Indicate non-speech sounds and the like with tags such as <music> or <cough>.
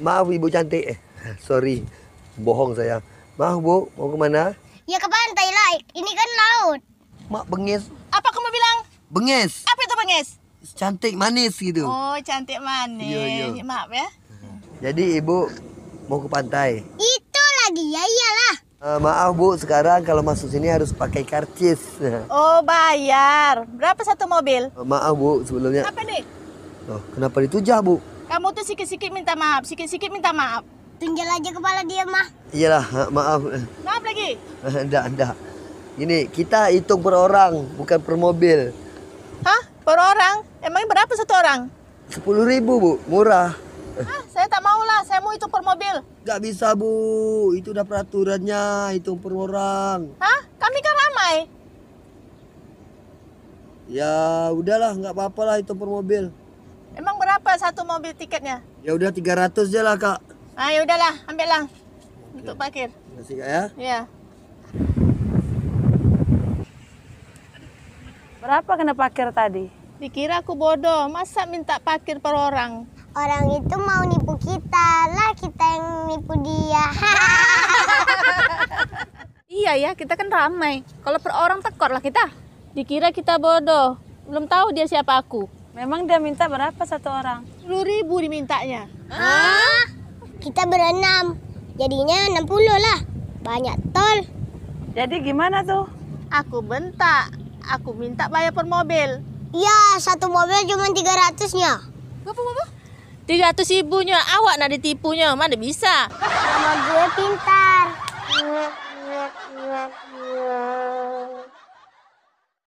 maaf ibu cantik. Eh, sorry, bohong saya. Maaf bu, mau ke mana? Ya ke pantai lah. Ini kan laut. Mak bengis, Apa kamu bilang? bengis, Apa itu bengis? cantik manis gitu. Oh, cantik manis. Iya, iya. Maaf ya. Jadi ibu mau ke pantai. Itu lagi. Ya iyalah. Eh, maaf bu, sekarang kalau masuk sini harus pakai karcis. <laughs> Oh, bayar. Berapa satu mobil? Eh, maaf bu, sebelumnya. Apa nih? Oh, kenapa ditujah bu? Tuh sikit-sikit minta maaf, sikit-sikit minta maaf. Tunjal aja kepala dia mah. Iyalah, eh, maaf. Maaf lagi. Enggak, enggak. Ini kita hitung per orang, bukan per mobil. Hah? Per orang? Emangnya berapa satu orang? Sepuluh ribu bu, murah. Hah? Saya tak mau lah. Saya mau hitung per mobil. Gak bisa bu, itu udah peraturannya, hitung per orang. Hah? Kami kan ramai. Ya udahlah, nggak apa-apa lah hitung per mobil. Emang berapa satu mobil tiketnya? Ya udah 300 aja lah kak. Ah, ya udahlah, ambil lah. Untuk parkir. Terima kasih kak ya. Ya. Berapa kena parkir tadi? Dikira aku bodoh. Masa minta parkir per orang? Orang itu mau nipu kita. Lah kita yang nipu dia. <laughs> Iya ya, kita kan ramai. Kalau per orang tekor lah kita. Dikira kita bodoh. Belum tahu dia siapa aku. Memang dia minta berapa satu orang? 10 ribu dimintanya. Hah? Kita berenam. Jadinya 60 lah. Banyak tol. Jadi gimana tuh? Aku bentak. Aku minta bayar per mobil. Ya, satu mobil cuma 300-nya. Berapa, berapa? 300 ribunya. Awak nak ditipunya. Mana bisa? Sama gue pintar.